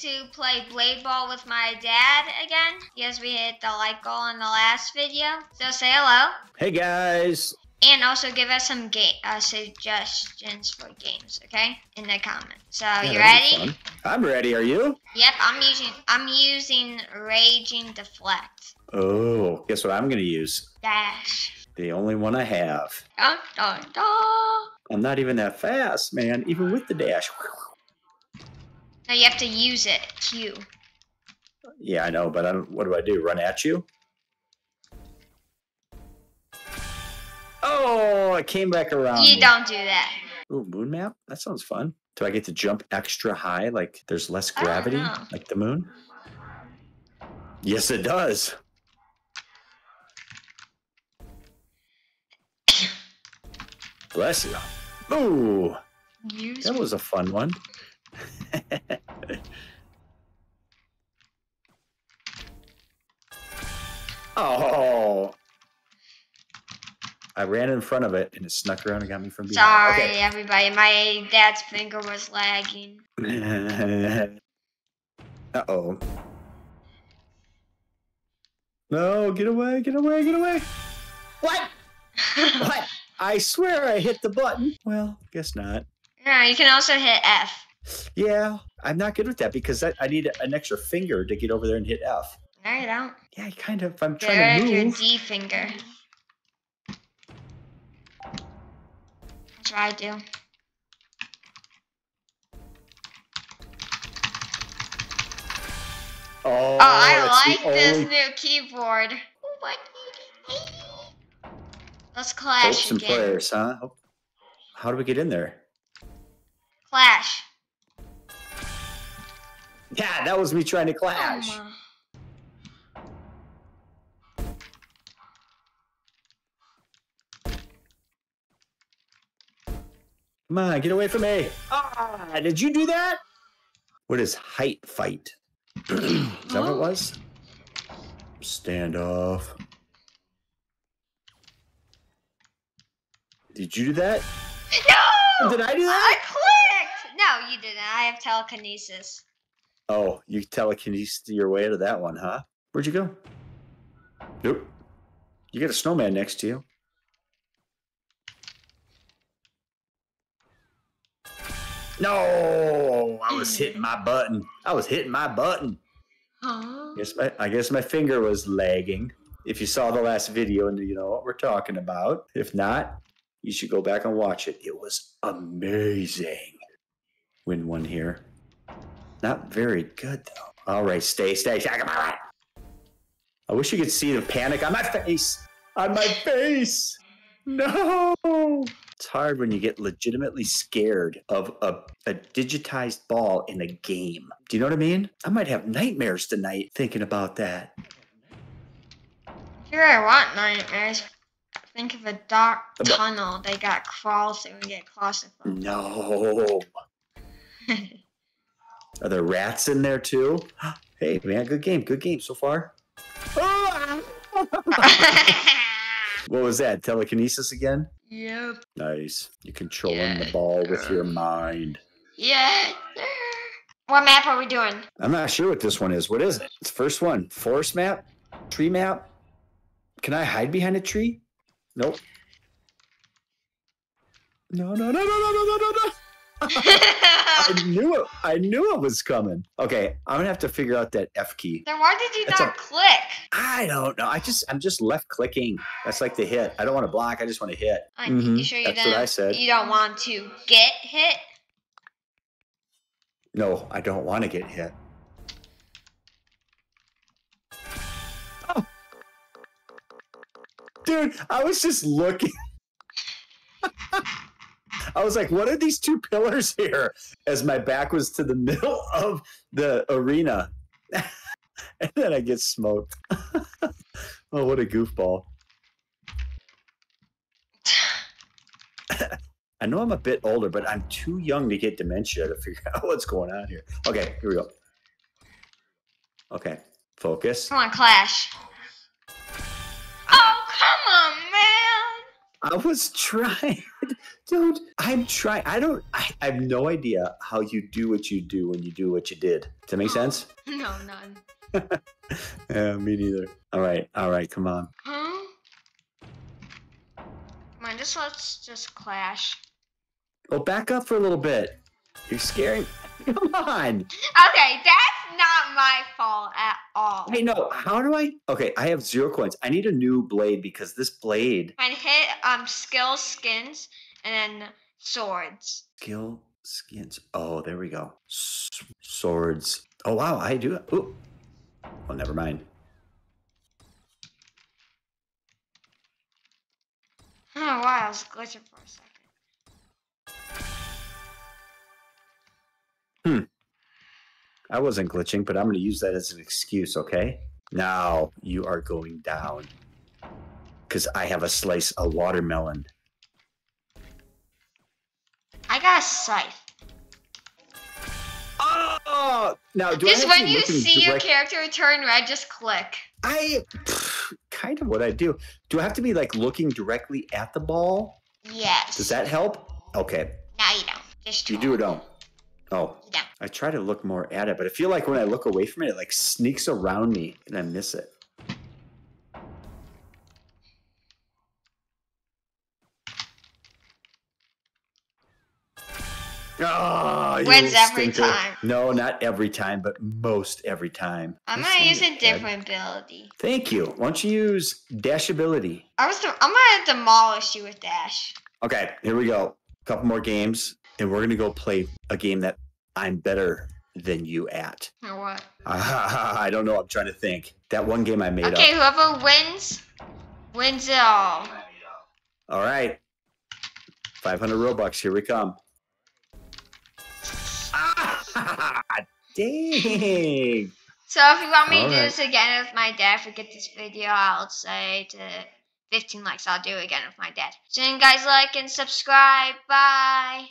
to play Blade Ball with my dad again because we hit the like goal in the last video. So say hello Hey guys. and also give us some game uh, suggestions for games, okay? In the comments. So Yeah, you ready? I'm ready. Are you? Yep, I'm using I'm using Raging Deflect Oh, guess what I'm gonna use? Dash. The only one I have. Dun, dun, dun. I'm not even that fast, man. Even with the dash. Now you have to use it. Q. Yeah, I know, but I don't, what do I do? Run at you? Oh, I came back around. You don't do that. Ooh, moon map? That sounds fun. Do I get to jump extra high? Like there's less gravity? Like the moon? Yes, it does. Bless you. Ooh, Use that was a fun one. oh. I ran in front of it and it snuck around and got me from behind. Sorry, everybody. My dad's finger was lagging. Uh oh. No, get away, get away, get away. What? What? I swear I hit the button. Well, guess not. yeah, you can also hit F. Yeah, I'm not good with that because I, I need an extra finger to get over there and hit F. No, you don't. Yeah, I kind of. I'm trying There's to your. D finger. That's what I do. Oh, Oh, I like this only- new keyboard. Ooh, I need it. Let's clash Hopes and again. prayers, huh? Oh, How do we get in there? Clash. Yeah, that was me trying to clash. Oh, my. Come on, get away from me. Ah, did you do that? What is height fight? is that what it was? Standoff. Did you do that? No! Did I do that? I clicked! No, you didn't. I have telekinesis. Oh, you telekinesis your way out of that one, huh? Where'd you go? Nope. You got a snowman next to you. No, I was hitting my button. I was hitting my button. Huh? Guess my, I guess my finger was lagging. If you saw the last video and you know what we're talking about. If not, you should go back and watch it. It was amazing. Win one here. Not very good though. All right, stay, stay, stay. I wish you could see the panic on my face. On my face. No. It's hard when you get legitimately scared of a, a digitized ball in a game. Do you know what I mean? I might have nightmares tonight thinking about that. Here I want nightmares. Think of a dark tunnel they got crawl through and get claustrophobic. No. Are there rats in there too? Hey, man, good game. Good game so far. What was that? Telekinesis again? yep. Nice. You're controlling the Yeah. ball with your mind. Yeah. What map are we doing? I'm not sure what this one is. What is it? It's the first one. Forest map? Tree map? Can I hide behind a tree? Nope. No, no, no, no, no, no, no, no, no. I knew it. I knew it was coming. Okay, I'm gonna have to figure out that F key. then why did you That's not a- click? I don't know. I just I'm just left clicking. That's like the hit. I don't want to block. I just want to hit. Uh, Mhm, You sure you That's don't? what I said. You don't want to get hit? No, I don't want to get hit. Oh. Dude, I was just looking. I was like, what are these two pillars here? As my back was to the middle of the arena. and then I get smoked. oh, what a goofball. I know I'm a bit older, but I'm too young to get dementia to figure out what's going on here. Okay, here we go. Okay, focus. Come on, Clash. Oh, come on. I was trying. Dude, I'm trying. I don't, I, I have no idea how you do what you do when you do what you did. Does that make sense? No, none. Yeah, me neither. All right, all right, come on. Huh? Come on, just let's just clash. Oh, back up for a little bit. You're scaring. Come on. Okay, that's not my fault at all. Hey, no. How do I? Okay, I have zero coins. I need a new blade because this blade And hit um skill skins and then swords. skill skins. Oh, there we go. S- swords. Oh wow, I do. Ooh. Oh, never mind. I don't know why I was glitching for a second. I wasn't glitching, but I'm going to use that as an excuse. Okay. Now you are going down because I have a slice of watermelon. I got a scythe. Oh, now do Just when you see your character turn red, just click. I pff, kind of what I do. Do I have to be like looking directly at the ball? Yes. Does that help? Okay. No, you don't. Just do. You do or don't? Oh, don't. I try to look more at it, but I feel like when I look away from it, it like sneaks around me and I miss it. Ah, oh, Wins every time. No, not every time, but most every time. I'm gonna use a different ability. Thank you. Why don't you use dash ability? I was. I'm gonna demolish you with dash. Okay, here we go. A couple more games, and we're gonna go play a game that I'm better than you at. Or what? I don't know. I'm trying to think. That one game I made Okay, up. Okay, whoever wins, wins it all. All right. 500 Robux. Here we come. Ah, dang. So if you want me to do this again with my dad, forget this video, I'll say to 15 likes, I'll do it again with my dad. So you guys like and subscribe. Bye.